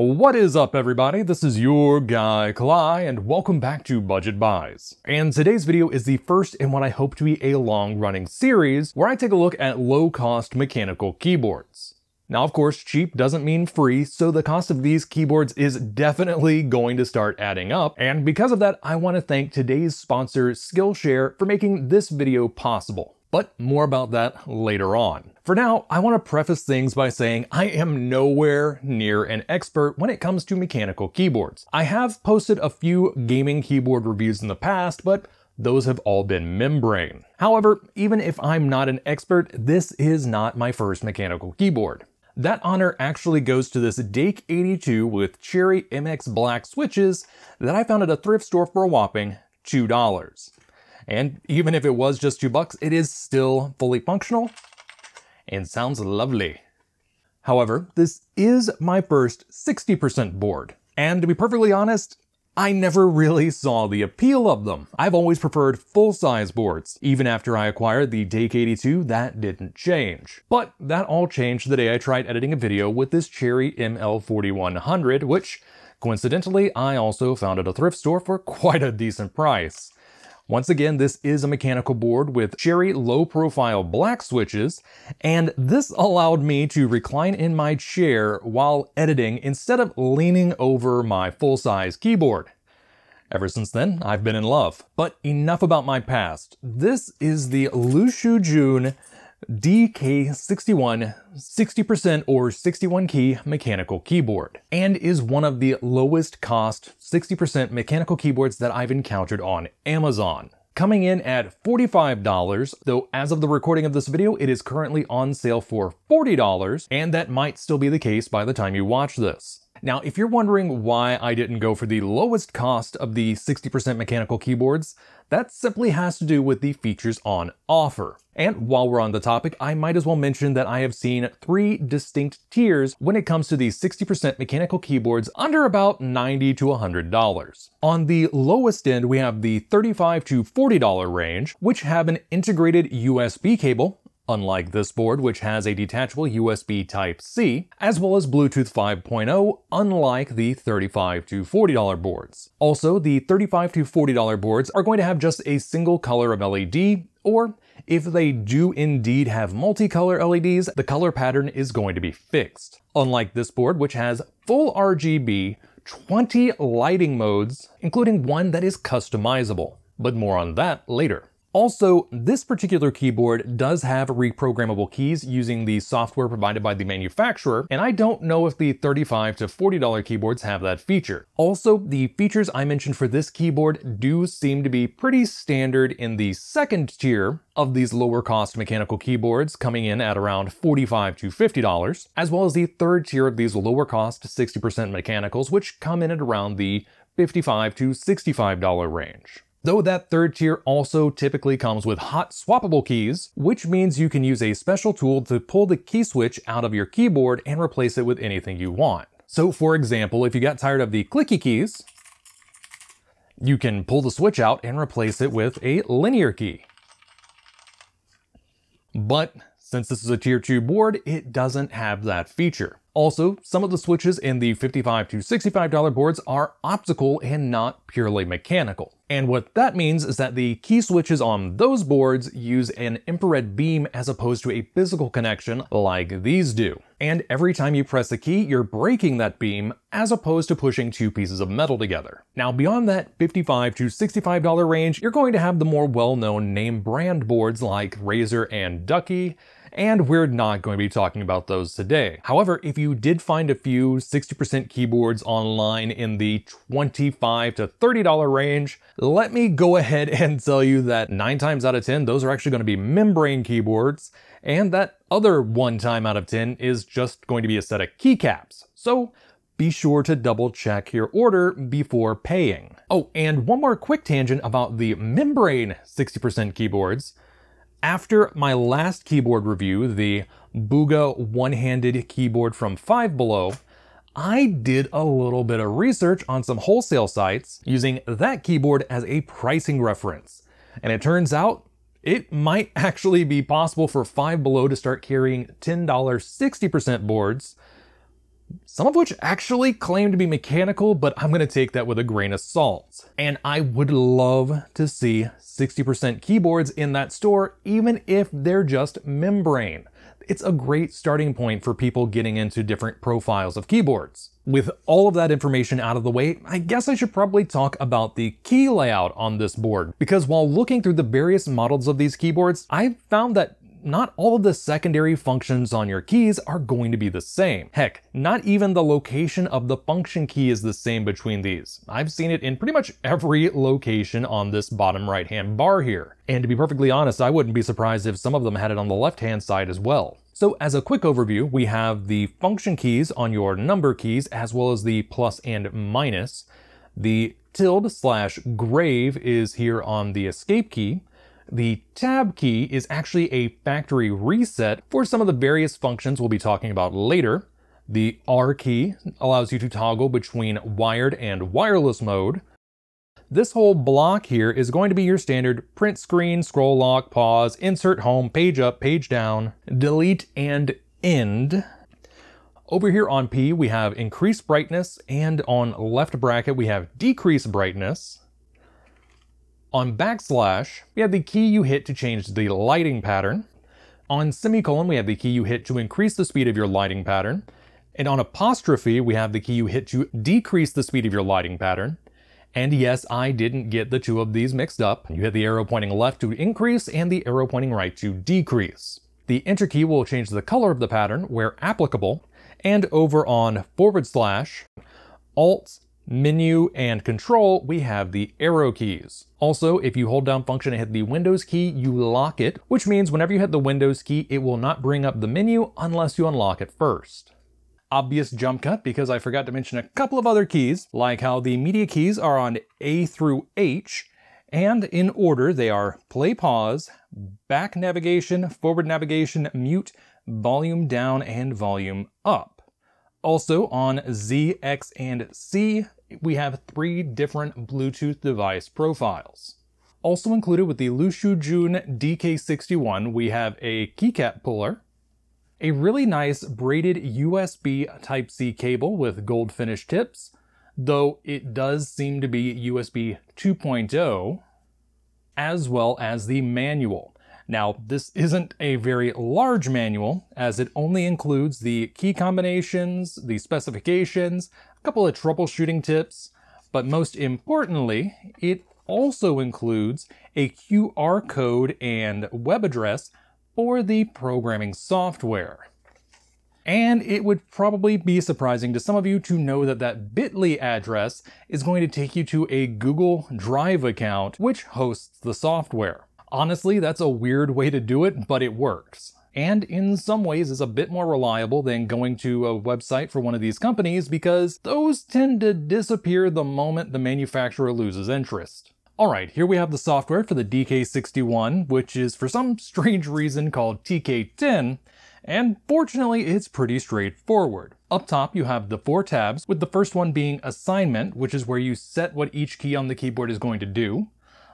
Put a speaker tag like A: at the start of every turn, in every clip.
A: What is up everybody? This is your guy Cly and welcome back to Budget Buys. And today's video is the first in what I hope to be a long running series where I take a look at low cost mechanical keyboards. Now of course cheap doesn't mean free so the cost of these keyboards is definitely going to start adding up and because of that I want to thank today's sponsor Skillshare for making this video possible. But more about that later on. For now, I want to preface things by saying I am nowhere near an expert when it comes to mechanical keyboards. I have posted a few gaming keyboard reviews in the past, but those have all been membrane. However, even if I'm not an expert, this is not my first mechanical keyboard. That honor actually goes to this Dake 82 with Cherry MX Black switches that I found at a thrift store for a whopping $2. And even if it was just two bucks, it is still fully functional and sounds lovely. However, this is my first 60% board. And to be perfectly honest, I never really saw the appeal of them. I've always preferred full-size boards. Even after I acquired the Dake 82, that didn't change. But that all changed the day I tried editing a video with this Cherry ML4100, which, coincidentally, I also found at a thrift store for quite a decent price. Once again, this is a mechanical board with cherry low profile black switches, and this allowed me to recline in my chair while editing instead of leaning over my full-size keyboard. Ever since then, I've been in love. But enough about my past. This is the Lushujun DK61 60% or 61 key mechanical keyboard and is one of the lowest cost 60% mechanical keyboards that I've encountered on Amazon. Coming in at $45, though as of the recording of this video, it is currently on sale for $40, and that might still be the case by the time you watch this. Now, if you're wondering why I didn't go for the lowest cost of the 60% mechanical keyboards, that simply has to do with the features on offer. And while we're on the topic, I might as well mention that I have seen three distinct tiers when it comes to the 60% mechanical keyboards under about 90 to $100. On the lowest end, we have the 35 to $40 range, which have an integrated USB cable, unlike this board which has a detachable USB Type-C, as well as Bluetooth 5.0, unlike the 35 to $40 boards. Also, the 35 to $40 boards are going to have just a single color of LED, or if they do indeed have multicolor LEDs, the color pattern is going to be fixed. Unlike this board, which has full RGB, 20 lighting modes, including one that is customizable. But more on that later. Also, this particular keyboard does have reprogrammable keys using the software provided by the manufacturer, and I don't know if the 35 to $40 keyboards have that feature. Also, the features I mentioned for this keyboard do seem to be pretty standard in the second tier of these lower cost mechanical keyboards coming in at around 45 to $50, as well as the third tier of these lower cost 60% mechanicals, which come in at around the 55 to $65 range. Though that third tier also typically comes with hot swappable keys, which means you can use a special tool to pull the key switch out of your keyboard and replace it with anything you want. So for example, if you got tired of the clicky keys, you can pull the switch out and replace it with a linear key. But since this is a tier 2 board, it doesn't have that feature. Also, some of the switches in the 55 to $65 boards are optical and not purely mechanical. And what that means is that the key switches on those boards use an infrared beam as opposed to a physical connection like these do. And every time you press a key, you're breaking that beam as opposed to pushing two pieces of metal together. Now beyond that 55 to $65 range, you're going to have the more well-known name brand boards like Razer and Ducky, and we're not going to be talking about those today. However, if you did find a few 60% keyboards online in the 25 to $30 range, let me go ahead and tell you that 9 times out of 10, those are actually going to be membrane keyboards, and that other 1 time out of 10 is just going to be a set of keycaps. So be sure to double check your order before paying. Oh, and one more quick tangent about the membrane 60% keyboards. After my last keyboard review, the Booga one-handed keyboard from Five Below, I did a little bit of research on some wholesale sites using that keyboard as a pricing reference. And it turns out it might actually be possible for Five Below to start carrying $10 60% boards some of which actually claim to be mechanical, but I'm going to take that with a grain of salt. And I would love to see 60% keyboards in that store, even if they're just membrane. It's a great starting point for people getting into different profiles of keyboards. With all of that information out of the way, I guess I should probably talk about the key layout on this board, because while looking through the various models of these keyboards, I found that not all of the secondary functions on your keys are going to be the same. Heck, not even the location of the function key is the same between these. I've seen it in pretty much every location on this bottom right hand bar here. And to be perfectly honest, I wouldn't be surprised if some of them had it on the left hand side as well. So as a quick overview, we have the function keys on your number keys as well as the plus and minus. The tilde slash grave is here on the escape key. The tab key is actually a factory reset for some of the various functions we'll be talking about later. The R key allows you to toggle between wired and wireless mode. This whole block here is going to be your standard print screen, scroll lock, pause, insert home, page up, page down, delete, and end. Over here on P, we have increased brightness, and on left bracket, we have decreased brightness. On backslash, we have the key you hit to change the lighting pattern. On semicolon, we have the key you hit to increase the speed of your lighting pattern. And on apostrophe, we have the key you hit to decrease the speed of your lighting pattern. And yes, I didn't get the two of these mixed up. You hit the arrow pointing left to increase and the arrow pointing right to decrease. The enter key will change the color of the pattern where applicable. And over on forward slash, alt, menu, and control, we have the arrow keys. Also, if you hold down function and hit the Windows key, you lock it, which means whenever you hit the Windows key, it will not bring up the menu unless you unlock it first. Obvious jump cut because I forgot to mention a couple of other keys, like how the media keys are on A through H, and in order they are play pause, back navigation, forward navigation, mute, volume down, and volume up. Also on Z, X, and C, we have three different Bluetooth device profiles. Also included with the Lushujun DK61, we have a keycap puller, a really nice braided USB Type-C cable with gold finish tips, though it does seem to be USB 2.0, as well as the manual. Now, this isn't a very large manual, as it only includes the key combinations, the specifications, a couple of troubleshooting tips, but most importantly, it also includes a QR code and web address for the programming software. And it would probably be surprising to some of you to know that that bit.ly address is going to take you to a Google Drive account which hosts the software. Honestly, that's a weird way to do it, but it works. And in some ways is a bit more reliable than going to a website for one of these companies because those tend to disappear the moment the manufacturer loses interest. Alright, here we have the software for the DK61, which is for some strange reason called TK10, and fortunately it's pretty straightforward. Up top you have the four tabs, with the first one being assignment, which is where you set what each key on the keyboard is going to do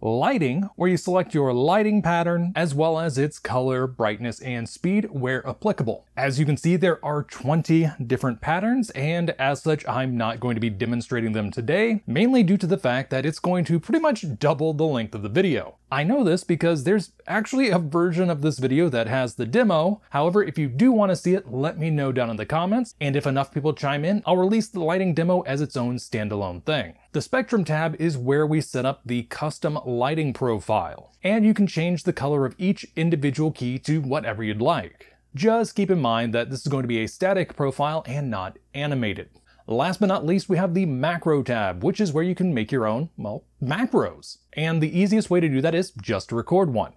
A: lighting, where you select your lighting pattern as well as its color, brightness, and speed where applicable. As you can see, there are 20 different patterns, and as such, I'm not going to be demonstrating them today, mainly due to the fact that it's going to pretty much double the length of the video. I know this because there's actually a version of this video that has the demo. However, if you do want to see it, let me know down in the comments, and if enough people chime in, I'll release the lighting demo as its own standalone thing. The Spectrum tab is where we set up the custom lighting profile, and you can change the color of each individual key to whatever you'd like. Just keep in mind that this is going to be a static profile and not animated. Last but not least, we have the macro tab, which is where you can make your own, well, macros. And the easiest way to do that is just to record one.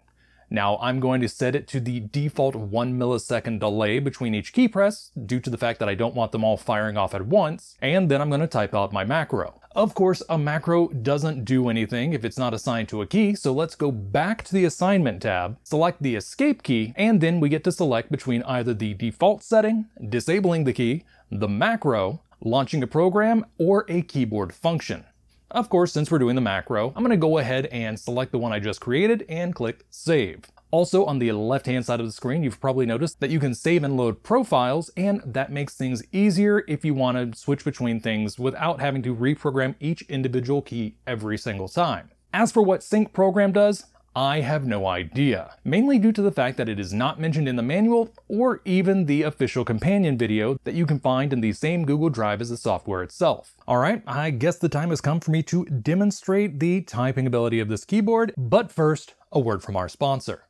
A: Now I'm going to set it to the default one millisecond delay between each key press due to the fact that I don't want them all firing off at once, and then I'm going to type out my macro. Of course, a macro doesn't do anything if it's not assigned to a key, so let's go back to the assignment tab, select the escape key, and then we get to select between either the default setting, disabling the key, the macro, launching a program, or a keyboard function. Of course, since we're doing the macro, I'm going to go ahead and select the one I just created and click Save. Also, on the left-hand side of the screen, you've probably noticed that you can save and load profiles, and that makes things easier if you want to switch between things without having to reprogram each individual key every single time. As for what Sync Program does, I have no idea, mainly due to the fact that it is not mentioned in the manual or even the official companion video that you can find in the same Google Drive as the software itself. Alright, I guess the time has come for me to demonstrate the typing ability of this keyboard, but first, a word from our sponsor.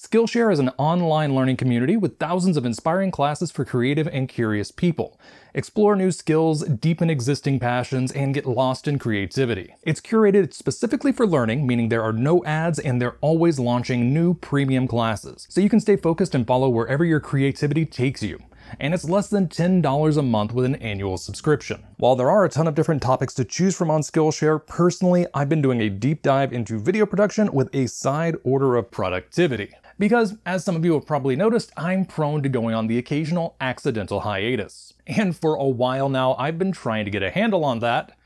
A: Skillshare is an online learning community with thousands of inspiring classes for creative and curious people. Explore new skills, deepen existing passions, and get lost in creativity. It's curated specifically for learning, meaning there are no ads and they're always launching new premium classes, so you can stay focused and follow wherever your creativity takes you and it's less than $10 a month with an annual subscription. While there are a ton of different topics to choose from on Skillshare, personally, I've been doing a deep dive into video production with a side order of productivity. Because, as some of you have probably noticed, I'm prone to going on the occasional accidental hiatus. And for a while now, I've been trying to get a handle on that,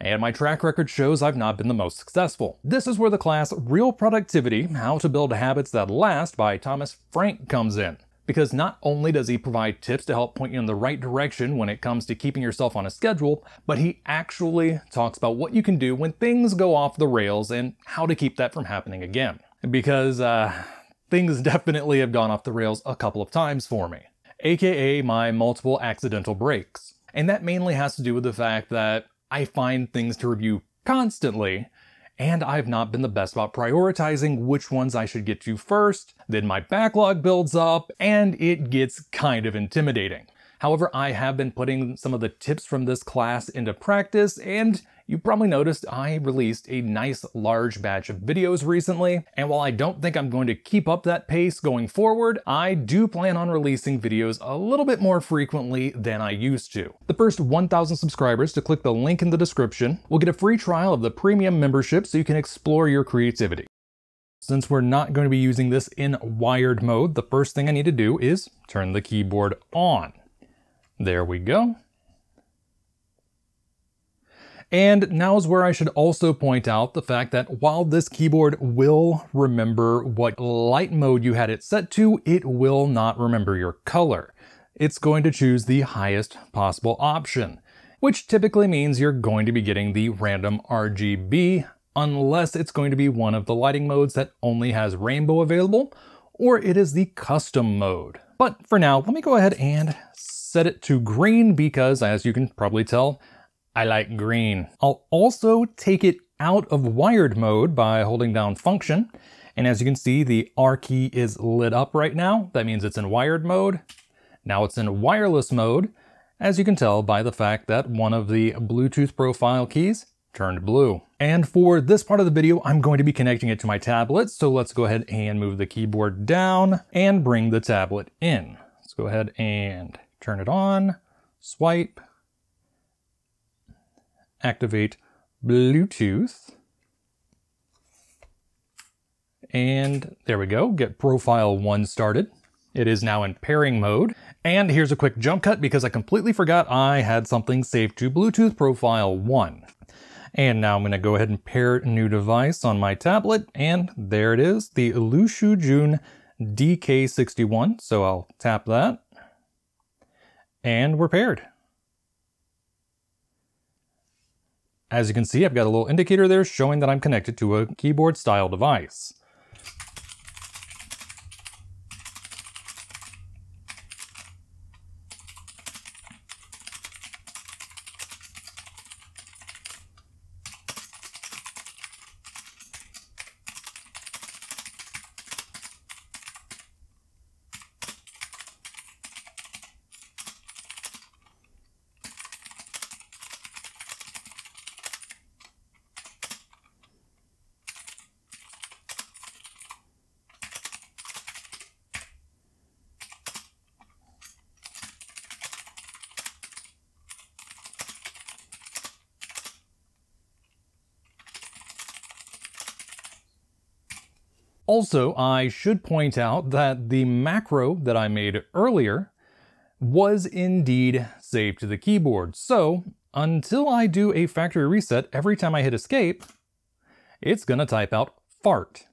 A: and my track record shows I've not been the most successful. This is where the class Real Productivity How to Build Habits That Last by Thomas Frank comes in because not only does he provide tips to help point you in the right direction when it comes to keeping yourself on a schedule, but he actually talks about what you can do when things go off the rails and how to keep that from happening again. Because uh, things definitely have gone off the rails a couple of times for me, aka my multiple accidental breaks. And that mainly has to do with the fact that I find things to review constantly and I've not been the best about prioritizing which ones I should get to first, then my backlog builds up, and it gets kind of intimidating. However, I have been putting some of the tips from this class into practice, and you probably noticed I released a nice large batch of videos recently, and while I don't think I'm going to keep up that pace going forward, I do plan on releasing videos a little bit more frequently than I used to. The first 1,000 subscribers to click the link in the description will get a free trial of the premium membership so you can explore your creativity. Since we're not going to be using this in wired mode, the first thing I need to do is turn the keyboard on. There we go. And now is where I should also point out the fact that while this keyboard will remember what light mode you had it set to, it will not remember your color. It's going to choose the highest possible option, which typically means you're going to be getting the random RGB unless it's going to be one of the lighting modes that only has rainbow available, or it is the custom mode. But for now, let me go ahead and set it to green because, as you can probably tell, I like green. I'll also take it out of wired mode by holding down function. And as you can see, the R key is lit up right now. That means it's in wired mode. Now it's in wireless mode, as you can tell by the fact that one of the Bluetooth profile keys turned blue. And for this part of the video, I'm going to be connecting it to my tablet. So let's go ahead and move the keyboard down and bring the tablet in. Let's go ahead and turn it on, swipe, activate Bluetooth. And there we go, get profile one started. It is now in pairing mode. And here's a quick jump cut because I completely forgot I had something saved to Bluetooth profile one. And now I'm gonna go ahead and pair a new device on my tablet. And there it is, the Lushujun DK61. So I'll tap that. And we're paired. As you can see, I've got a little indicator there showing that I'm connected to a keyboard style device. Also, I should point out that the macro that I made earlier was indeed saved to the keyboard. So until I do a factory reset every time I hit escape, it's gonna type out fart.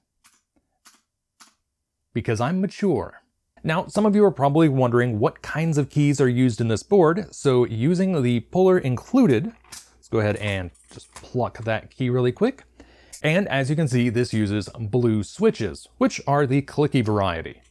A: because I'm mature. Now, some of you are probably wondering what kinds of keys are used in this board, so using the puller included, let's go ahead and just pluck that key really quick. And as you can see, this uses blue switches, which are the clicky variety.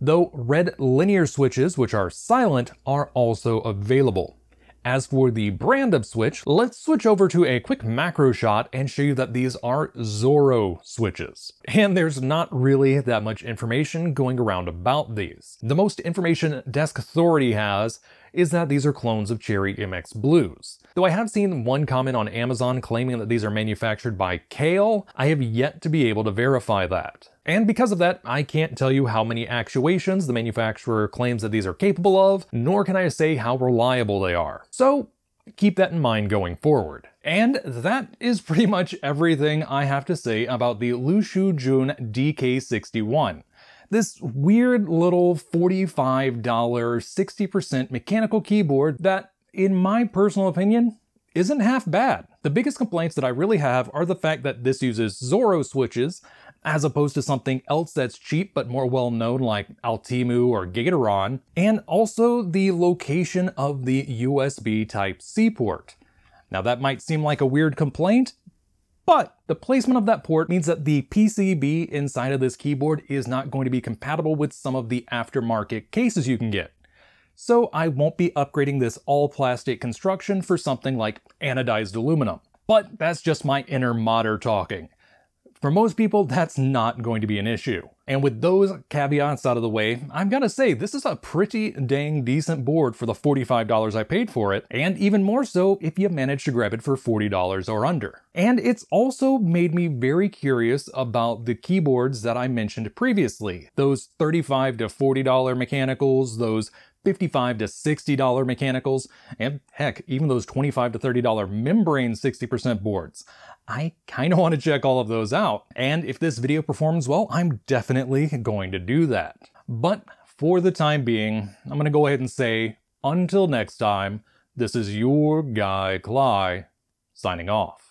A: Though red linear switches, which are silent, are also available. As for the brand of switch, let's switch over to a quick macro shot and show you that these are Zorro switches. And there's not really that much information going around about these. The most information Deskthority has is that these are clones of Cherry MX Blues. Though I have seen one comment on Amazon claiming that these are manufactured by Kailh, I have yet to be able to verify that. And because of that, I can't tell you how many actuations the manufacturer claims that these are capable of, nor can I say how reliable they are. So keep that in mind going forward. And that is pretty much everything I have to say about the Lushujun DK61. This weird little $45 60% mechanical keyboard that, in my personal opinion, isn't half bad. The biggest complaints that I really have are the fact that this uses Zorro switches, as opposed to something else that's cheap but more well known like Outemu or Gateron, and also the location of the USB Type-C port. Now that might seem like a weird complaint, but the placement of that port means that the PCB inside of this keyboard is not going to be compatible with some of the aftermarket cases you can get. So I won't be upgrading this all plastic construction for something like anodized aluminum. But that's just my inner modder talking. For most people, that's not going to be an issue. And with those caveats out of the way, I'm gonna say, this is a pretty dang decent board for the $45 I paid for it, and even more so if you manage to grab it for $40 or under. And it's also made me very curious about the keyboards that I mentioned previously. Those 35 to $40 mechanicals, those 55 to $60 mechanicals, and heck, even those 25 to $30 membrane 60% boards. I kind of want to check all of those out. And if this video performs well, I'm definitely going to do that. But for the time being, I'm going to go ahead and say, until next time, this is your guy, Cly, signing off.